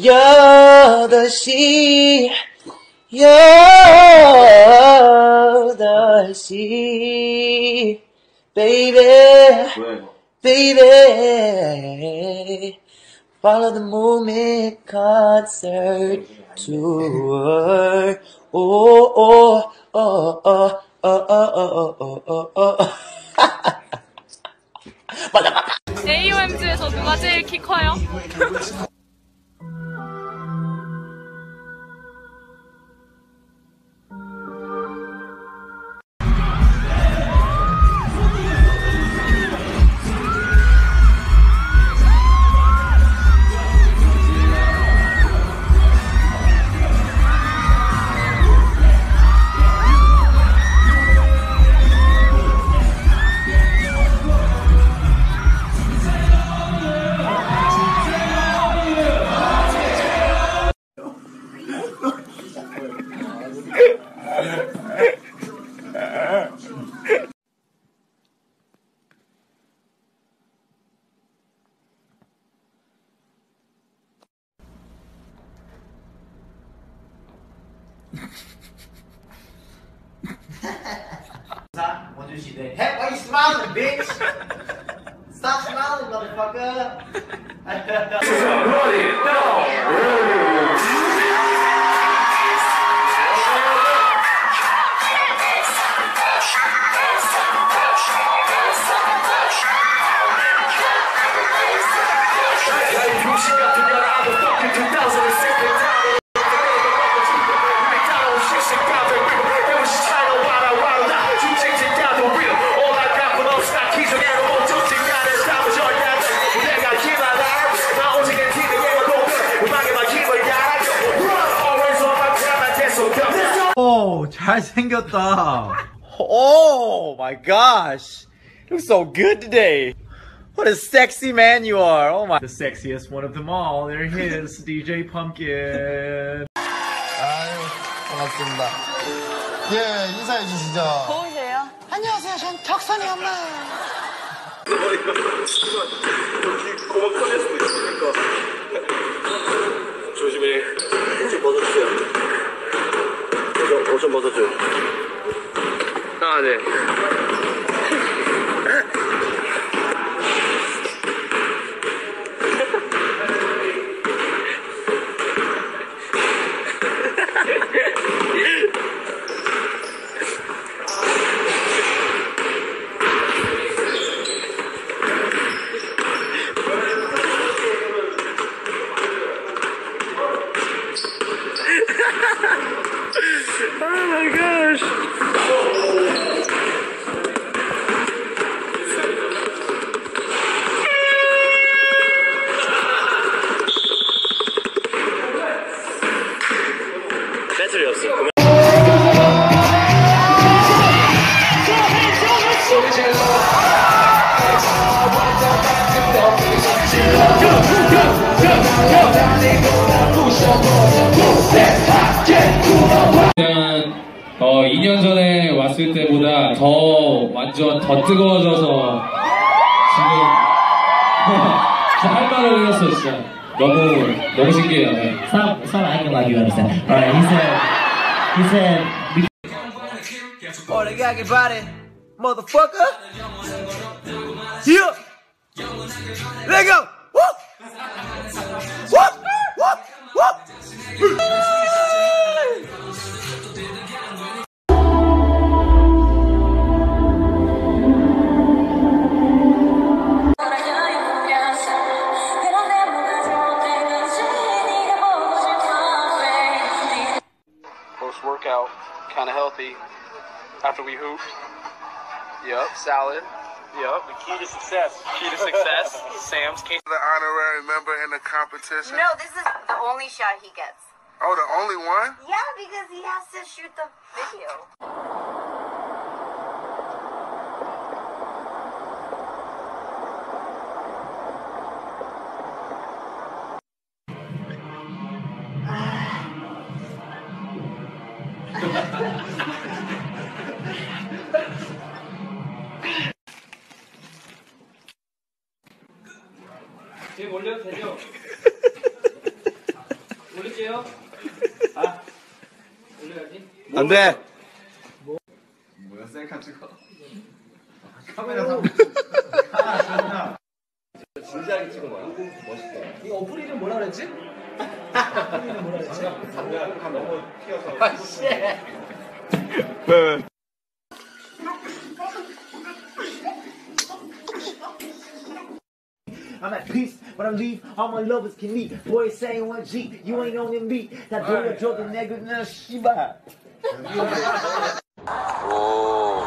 You're the sea, you're the sea, baby, baby. Follow the movement concert. Tour oh oh oh oh oh oh oh oh oh oh AOMG에서 누가 제일 키 커요? One, two, three. Hey, why you smiling, bitch? Stop smiling, motherfucker. 오, 잘생겼다. Oh my gosh. You look so good today. What a sexy man you are. Oh my. The sexiest one of them all. There he is, DJ Pumpkin. 아유, 반갑습니다. 예, 인사해 주시죠. 좋으세요? 안녕하세요, 전 덕선이 엄마. 조심해. 옷좀 벗어주세요. 戻す。な、 없어. 그만. 어, 2년 전에 왔을 때보다 더 완전 더 뜨거워져서 지금 할 말을 잃었어 진짜 너무 너무 신기해요. 네. Stop, stop acting like you understand. Alright, he said, he said, we Oh, they got your body, motherfucker. Yeah. Let go. Woo. Woo. After we. Yup, salad. Yup, the key to success. Key to success. Sam's case. the honorary member in the competition? No, this is the only shot he gets. Oh, the only one? Yeah, because he has to shoot the video. 지금 올려도 되죠? 올릴게요. 아, 올려야지. 안 돼. 뭐야 셀카 찍어 카메라 상 진지하게 찍은 거야. 멋있다. 이 어플 이름 뭐라 그랬지? 어플 이름 뭐라 그랬지? 왜 왜? I'm at peace, when I leave all my lovers can meet. Boy saying one G, you ain't on them beat. That boy Jordan nigga, nah, shiba. 오.